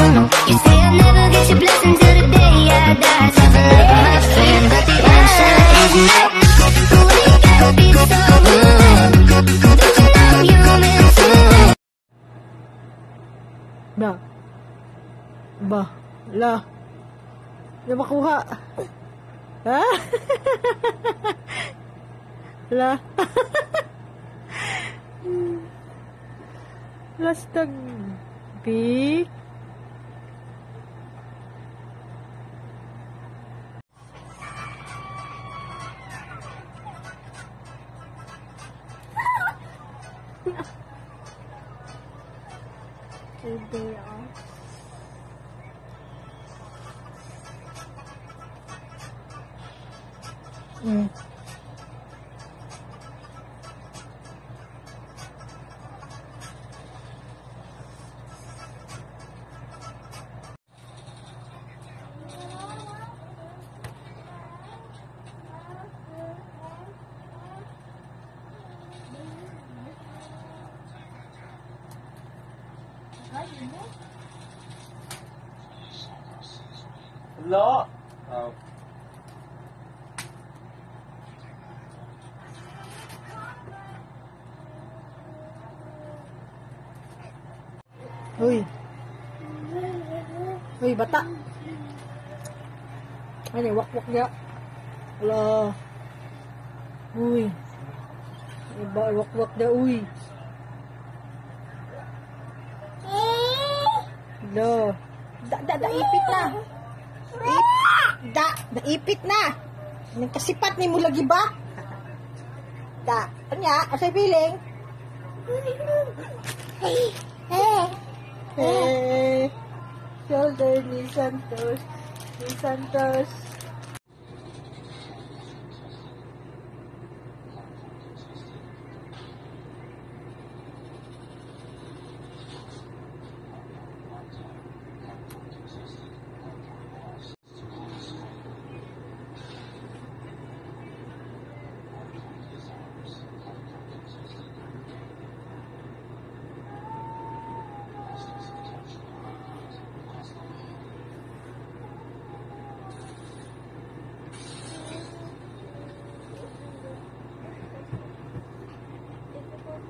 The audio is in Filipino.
You say I never get your blessing till the day I die no. Ba. La. Nabakuha Ha? La. Lastag Big Video. mm. lỗ oh. ui ui bata cái này quắc quắc nhá. Lờ. Ui bội quắc quắc đó ui Lo. Da, da, da, ipit na. Ip, da, da, ipit na. Nang kasipat ni mo lagi ba? Da, kanya, asay feeling? Eh, shoulder ni Santos. Ni Santos.